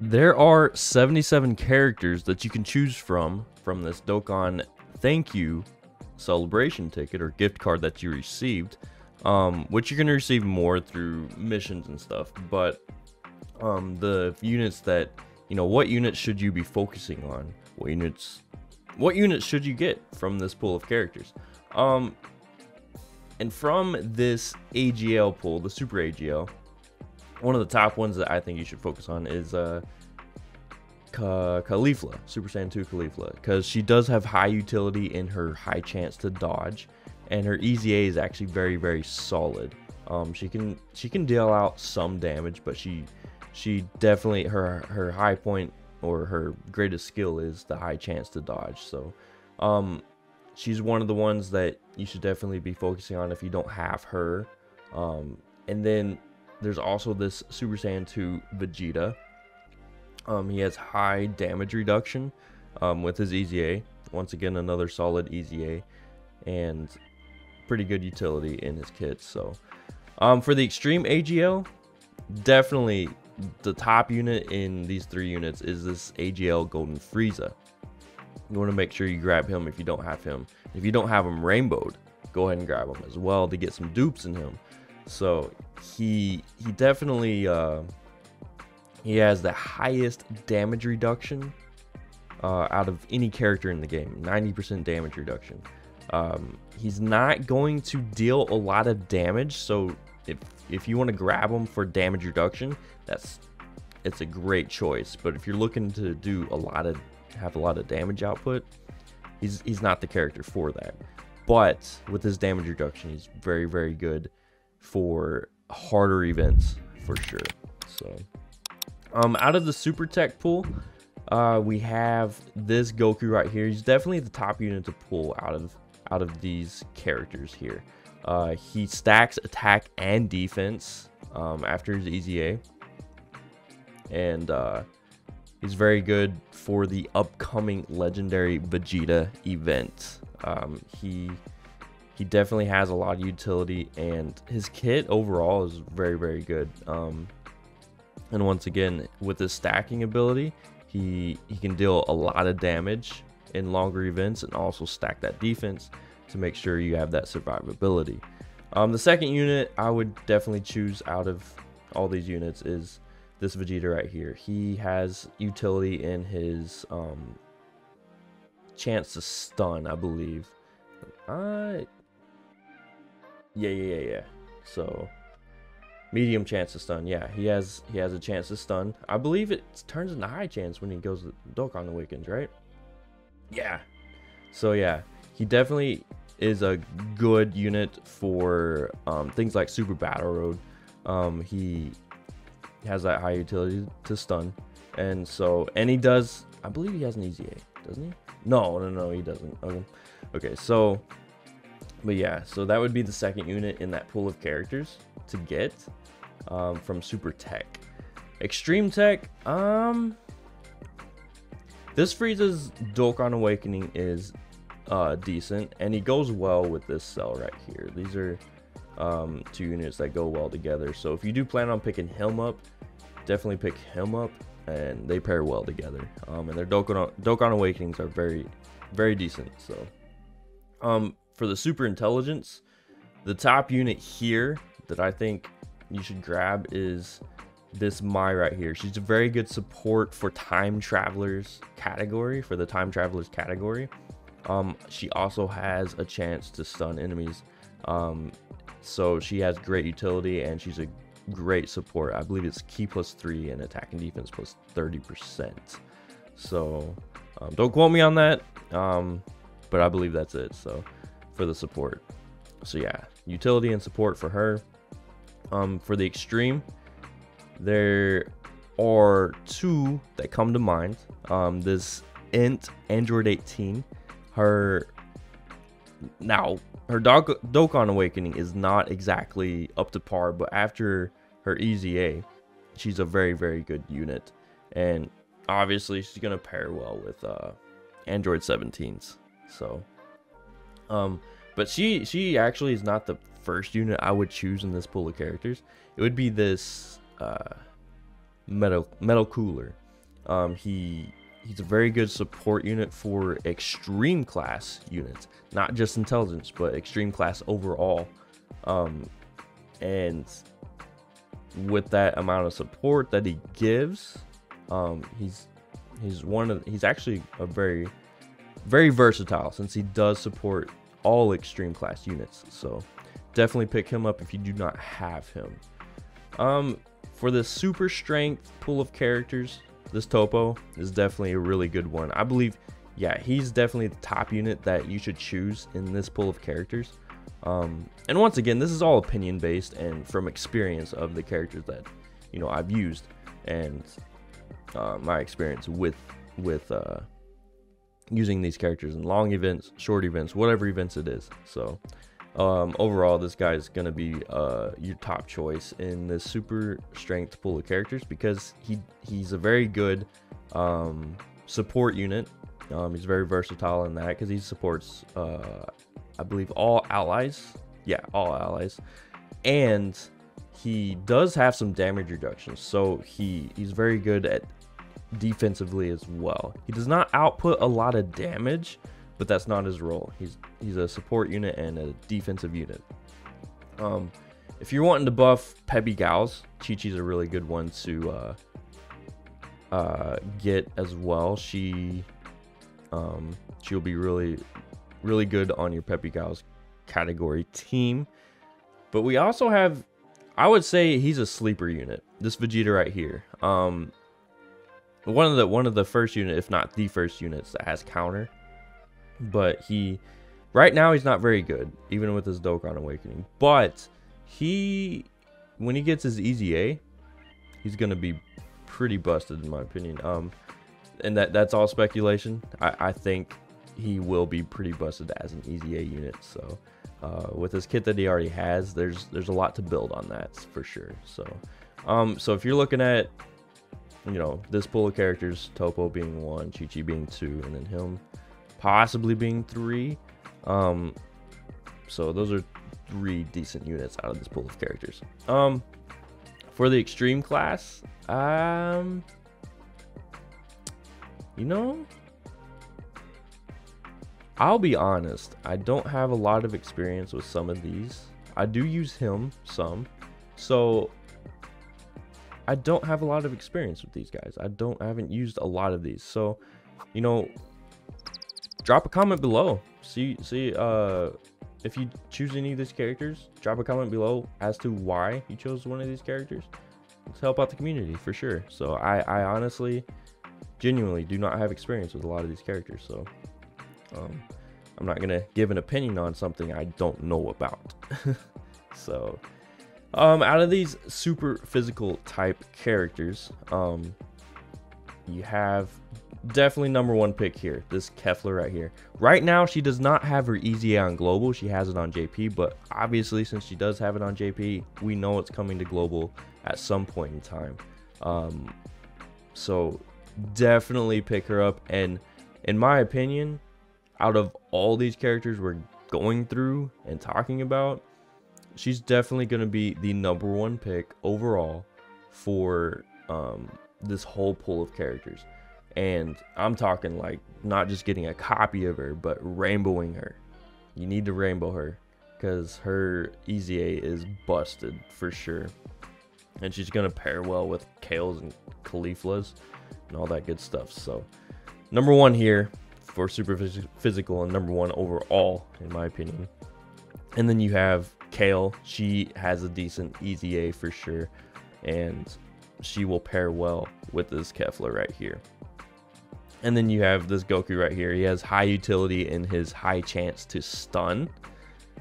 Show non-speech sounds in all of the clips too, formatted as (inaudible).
there are 77 characters that you can choose from from this Dokkan thank you celebration ticket or gift card that you received, um, which you're going to receive more through missions and stuff. But um, the units that, you know, what units should you be focusing on? What units, what units should you get from this pool of characters? Um, and from this AGL pool, the Super AGL, one of the top ones that I think you should focus on is uh, Ka Caulifla, Super Saiyan 2 Caulifla, because she does have high utility in her high chance to dodge, and her EZA is actually very very solid. Um, she can she can deal out some damage, but she she definitely her her high point or her greatest skill is the high chance to dodge. So, um, she's one of the ones that you should definitely be focusing on if you don't have her. Um, and then there's also this Super Saiyan 2 Vegeta. Um, he has high damage reduction um, with his EZA. Once again, another solid EZA and pretty good utility in his kits. So, um, for the Extreme AGL, definitely the top unit in these three units is this AGL Golden Frieza. You want to make sure you grab him if you don't have him. If you don't have him rainbowed, go ahead and grab him as well to get some dupes in him. So he he definitely uh, he has the highest damage reduction uh, out of any character in the game. 90% damage reduction. Um, he's not going to deal a lot of damage, so if if you want to grab him for damage reduction, that's it's a great choice. But if you're looking to do a lot of have a lot of damage output, he's he's not the character for that. But with his damage reduction, he's very very good for harder events for sure. So, um, out of the super tech pool, uh, we have this Goku right here. He's definitely the top unit to pull out of out of these characters here. Uh, he stacks attack and defense um, after his EZA, and uh, he's very good for the upcoming legendary Vegeta event. Um, he he definitely has a lot of utility and his kit overall is very very good. Um, and once again with his stacking ability he he can deal a lot of damage in longer events and also stack that defense to make sure you have that survivability. Um, the second unit i would definitely choose out of all these units is this vegeta right here. He has utility in his um, chance to stun i believe. Uh, yeah, yeah, yeah, yeah. So medium chance to stun. Yeah, he has he has a chance to stun. I believe it turns into high chance when he goes to Dokkan Awakens, right? Yeah. So yeah, he definitely is a good unit for um, things like Super Battle Road. Um, he has that high utility to stun, and so and he does. I believe he has an easy EZA, doesn't he? No, no, no, he doesn't. Okay, okay. So but yeah, so that would be the second unit in that pool of characters to get um, from Super Tech. Extreme Tech, um, this Frieza's Dokkan Awakening is uh, decent, and he goes well with this cell right here. These are um, two units that go well together. So if you do plan on picking him up, definitely pick him up, and they pair well together. Um, and their Dokkan, Dokkan Awakenings are very, very decent. So, um, for the super intelligence, the top unit here that I think you should grab is this Mai right here. She's a very good support for time travelers category, for the time travelers category. Um, she also has a chance to stun enemies. Um, so she has great utility and she's a great support. I believe it's key plus three and attack and defense plus 30%. So um, don't quote me on that. Um, but I believe that's it. So for the support. So yeah, utility and support for her. Um, for the extreme, there are two that come to mind. Um, this Int Android 18, her now her Dog Dokkan Awakening is not exactly up to par, but after her EZA, she's a very very good unit, and obviously she's gonna pair well with uh, Android 17s. So um, but she she actually is not the first unit I would choose in this pool of characters. It would be this uh, metal metal cooler. Um, he he's a very good support unit for extreme class units, not just intelligence, but extreme class overall. Um, and with that amount of support that he gives, um, he's he's one of he's actually a very very versatile since he does support all extreme class units. So definitely pick him up if you do not have him. Um, for the super strength pool of characters, this Topo is definitely a really good one. I believe, yeah, he's definitely the top unit that you should choose in this pool of characters. Um, and once again, this is all opinion based and from experience of the characters that you know I've used and uh, my experience with with uh, using these characters in long events, short events, whatever events it is. So um, overall, this guy is going to be uh, your top choice in this super strength pool of characters because he he's a very good um, support unit. Um, he's very versatile in that because he supports, uh, I believe, all allies. Yeah, all allies, and he does have some damage reduction. So he he's very good at defensively as well. He does not output a lot of damage, but that's not his role. He's he's a support unit and a defensive unit. Um, if you're wanting to buff Peppy Gals, Chi Chi's a really good one to uh, uh, get as well. She um, she'll be really really good on your Peppy Gals category team. But we also have, I would say he's a sleeper unit. This Vegeta right here. Um, one of the one of the first unit, if not the first units that has counter. But he, right now he's not very good, even with his Dokkan Awakening. But he, when he gets his EZA, he's gonna be pretty busted in my opinion. Um, and that that's all speculation. I, I think he will be pretty busted as an EZA unit. So. Uh, with his kit that he already has, there's there's a lot to build on that for sure. So, um, so if you're looking at you know, this pool of characters, Topo being one, Chi Chi being two, and then him possibly being three. Um, so those are three decent units out of this pool of characters. Um, for the extreme class, um, you know, I'll be honest, I don't have a lot of experience with some of these. I do use him some, so I don't have a lot of experience with these guys. I don't I haven't used a lot of these. So, you know, drop a comment below. See see uh if you choose any of these characters, drop a comment below as to why you chose one of these characters. Let's help out the community for sure. So I I honestly genuinely do not have experience with a lot of these characters. So um I'm not gonna give an opinion on something I don't know about. (laughs) so um, out of these super physical type characters, um, you have definitely number one pick here. This Kefla right here. Right now, she does not have her Easy on Global. She has it on JP, but obviously, since she does have it on JP, we know it's coming to Global at some point in time. Um, so definitely pick her up. And in my opinion, out of all these characters we're going through and talking about, she's definitely going to be the number one pick overall for um, this whole pool of characters. And I'm talking like not just getting a copy of her, but rainbowing her. You need to rainbow her because her EZA is busted for sure. And she's going to pair well with Kales and Cauliflas and all that good stuff. So, number one here for super phys- physical and number one overall, in my opinion. And then you have Kale, she has a decent EZA for sure, and she will pair well with this Kefla right here. And then you have this Goku right here. He has high utility in his high chance to stun,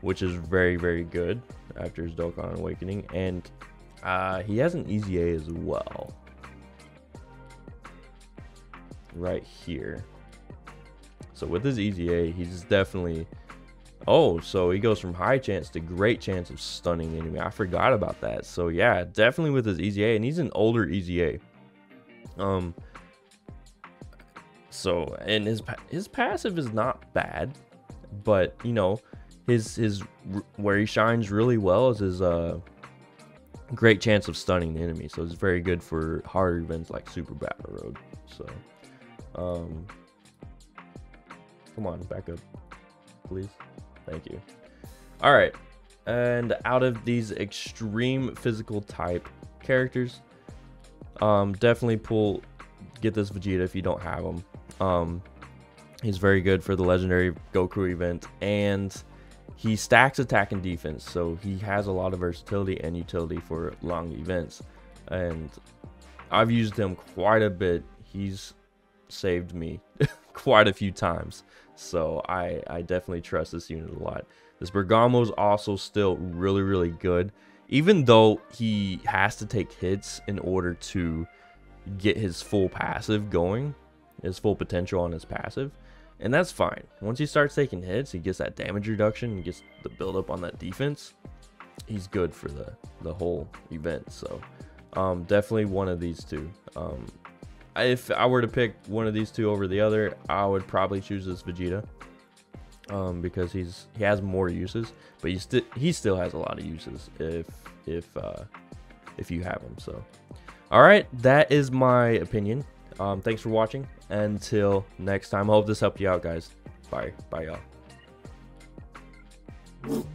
which is very, very good after his Dokkan Awakening. And uh, he has an EZA as well. Right here. So with his easy A, he's definitely Oh, so he goes from high chance to great chance of stunning the enemy. I forgot about that. So yeah, definitely with his EZA, and he's an older EZA. Um. So and his his passive is not bad, but you know, his his where he shines really well is his uh great chance of stunning the enemy. So it's very good for harder events like Super Battle Road. So, um, come on, back up, please. Thank you. All right, and out of these extreme physical type characters, um, definitely pull get this Vegeta if you don't have him. Um, he's very good for the legendary Goku event, and he stacks attack and defense, so he has a lot of versatility and utility for long events. And I've used him quite a bit. He's saved me (laughs) quite a few times, so I I definitely trust this unit a lot. This Bergamo is also still really really good, even though he has to take hits in order to get his full passive going, his full potential on his passive. And that's fine. Once he starts taking hits, he gets that damage reduction, he gets the build up on that defense. He's good for the, the whole event. So um, definitely one of these two. Um, if I were to pick one of these two over the other, I would probably choose this Vegeta. Um, because he's he has more uses, but he still he still has a lot of uses if if uh, if you have him. So all right, that is my opinion. Um, thanks for watching. Until next time, I hope this helped you out, guys. Bye. Bye, y'all.